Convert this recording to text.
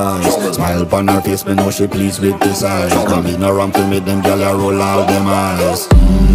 eyes. Smile upon her face, me know she pleased with this eyes. Come in around to make them gyal roll out them eyes. mm,